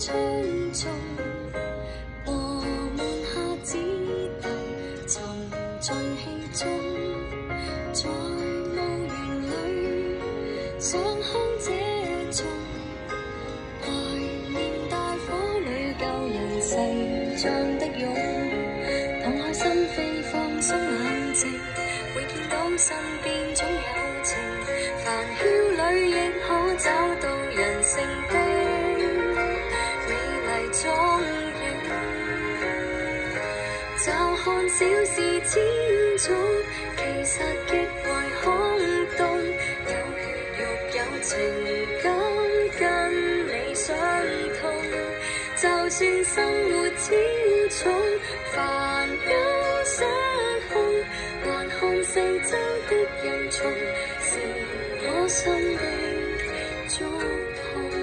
匆匆，和门下只能沉进戏中，在墓园里想乡这种怀念大火里旧人世像的勇，敞开心扉放松冷静，会见到身边总就看小事千种，其实极为空洞。有血肉有情感，跟你相通。就算生活千重，烦忧失控，还看四周的人丛，是我心的触碰。